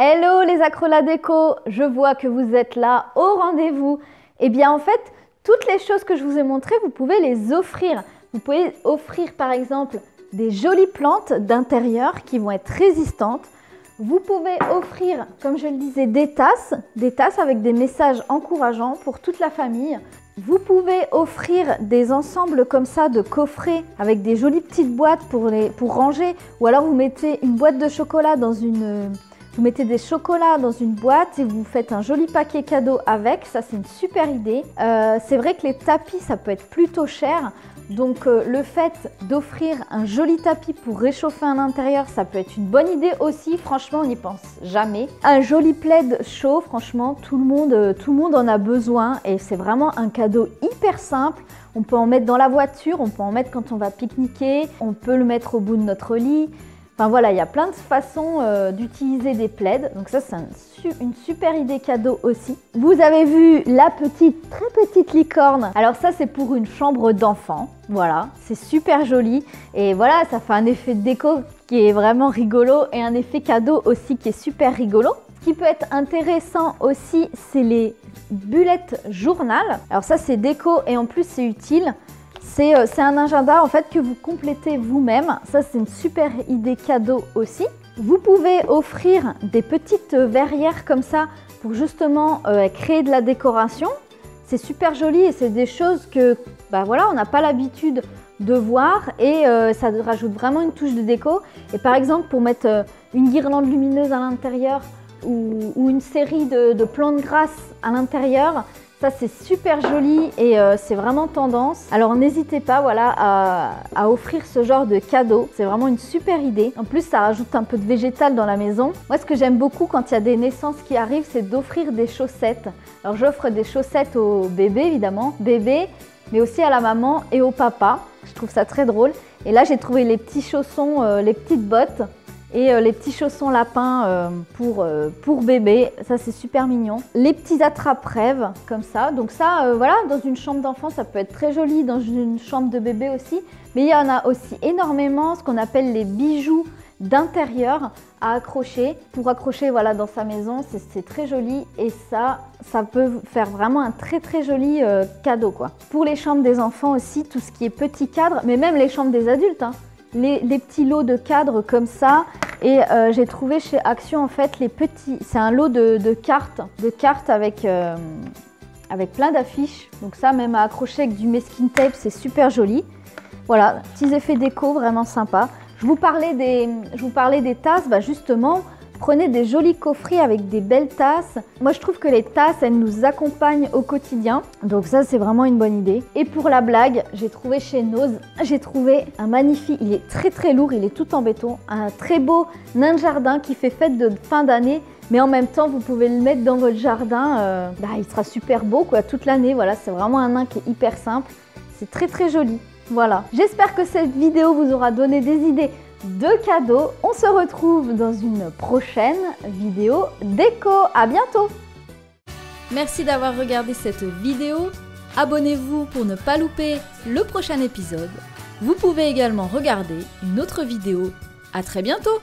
Hello les acrolas déco, je vois que vous êtes là au rendez-vous. Eh bien en fait, toutes les choses que je vous ai montrées, vous pouvez les offrir. Vous pouvez offrir par exemple des jolies plantes d'intérieur qui vont être résistantes. Vous pouvez offrir, comme je le disais, des tasses, des tasses avec des messages encourageants pour toute la famille. Vous pouvez offrir des ensembles comme ça de coffrets avec des jolies petites boîtes pour, les, pour ranger ou alors vous mettez une boîte de chocolat dans une, vous mettez des chocolats dans une boîte et vous faites un joli paquet cadeau avec. Ça, c'est une super idée. Euh, c'est vrai que les tapis, ça peut être plutôt cher. Donc euh, le fait d'offrir un joli tapis pour réchauffer un intérieur, ça peut être une bonne idée aussi. Franchement, on n'y pense jamais. Un joli plaid chaud, franchement, euh, tout le monde en a besoin et c'est vraiment un cadeau hyper simple. On peut en mettre dans la voiture, on peut en mettre quand on va pique-niquer, on peut le mettre au bout de notre lit. Enfin voilà, il y a plein de façons euh, d'utiliser des plaids. Donc ça, c'est une super idée cadeau aussi. Vous avez vu la petite, très petite licorne. Alors ça, c'est pour une chambre d'enfant. Voilà, c'est super joli. Et voilà, ça fait un effet déco qui est vraiment rigolo et un effet cadeau aussi qui est super rigolo. Ce qui peut être intéressant aussi, c'est les bullettes journal. Alors ça, c'est déco et en plus, c'est utile. Euh, c'est un agenda en fait que vous complétez vous-même. Ça, c'est une super idée cadeau aussi. Vous pouvez offrir des petites verrières comme ça pour justement euh, créer de la décoration. C'est super joli et c'est des choses que bah voilà, on n'a pas l'habitude de voir et euh, ça rajoute vraiment une touche de déco. Et par exemple, pour mettre une guirlande lumineuse à l'intérieur ou, une série de, de plantes grasses à l'intérieur, ça c'est super joli et euh, c'est vraiment tendance. Alors n'hésitez pas voilà, à, offrir ce genre de cadeau. C'est vraiment une super idée. En plus ça rajoute un peu de végétal dans la maison. Moi ce que j'aime beaucoup quand il y a des naissances qui arrivent c'est d'offrir des chaussettes. Alors j'offre des chaussettes au bébé évidemment, bébé, mais aussi à la maman et au papa. Je trouve ça très drôle. Et là j'ai trouvé les petits chaussons, euh, les petites bottes et euh, les petits chaussons lapins euh, pour, euh, pour bébé, ça c'est super mignon. Les petits attrape-rêves comme ça. Donc ça, voilà, dans une chambre d'enfant, ça peut être très joli, dans une chambre de bébé aussi. Mais il y en a aussi énormément, ce qu'on appelle les bijoux d'intérieur à accrocher. Pour accrocher voilà, dans sa maison, c'est très joli et ça, ça peut faire vraiment un très très joli cadeau. quoi. Pour les chambres des enfants aussi, tout ce qui est petit cadre, mais même les chambres des adultes. Hein les, petits lots de cadres comme ça. Et euh, j'ai trouvé chez Action en fait les petits. C'est un lot de, cartes, de cartes avec, euh, avec plein d'affiches. Donc ça, même à accrocher avec du meskin tape, c'est super joli. Voilà, petits effets déco vraiment sympa. Je vous parlais des, je vous parlais des tasses, bah justement, Prenez des jolis coffrets avec des belles tasses. Moi, je trouve que les tasses, elles nous accompagnent au quotidien. Donc ça, c'est vraiment une bonne idée. Et pour la blague, j'ai trouvé chez Nose, j'ai trouvé un magnifique, il est très très lourd, il est tout en béton, un très beau nain de jardin qui fait fête de fin d'année. Mais en même temps, vous pouvez le mettre dans votre jardin. Euh, bah, il sera super beau quoi, toute l'année. Voilà, c'est vraiment un nain qui est hyper simple. C'est très très joli. Voilà. J'espère que cette vidéo vous aura donné des idées de cadeaux. On se retrouve dans une prochaine vidéo déco. À bientôt Merci d'avoir regardé cette vidéo. Abonnez-vous pour ne pas louper le prochain épisode. Vous pouvez également regarder une autre vidéo. À très bientôt